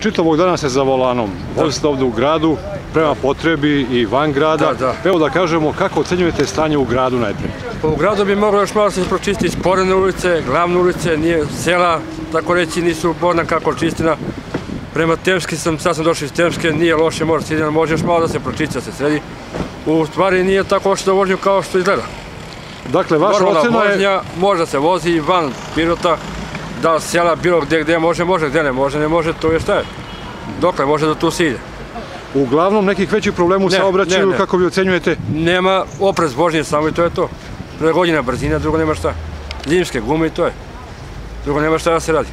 čitavog dana ste za volanom, vozite ovde u gradu, prema potrebi i van grada. Da, da. Evo da kažemo kako ocenjujete stanje u gradu najpre. Pa u gradu bi moglo još malo se pročistiti sporene ulice, glavne ulice, nije sela, tako reći, nisu borna kako čistina. Prema Temski sam, sad sam došao iz Temske, nije loše, može se može još malo da se pročisti, da se sredi. U stvari nije tako loše da vožnju kao što izgleda. Dakle, vaša Normalna ocena je... vožnja, može da se vozi van Pirota, да села било где, где може, може, где не може, не може, тоа е што е. Докле може да ту сиде иде. Углавном неких веќи проблеми се обрачију, како ви оценувате? Нема опрез божни само и тоа е тоа. Прегодина брзина, друго нема шта. Зимске гуми и тоа е. Друго нема шта да се ради.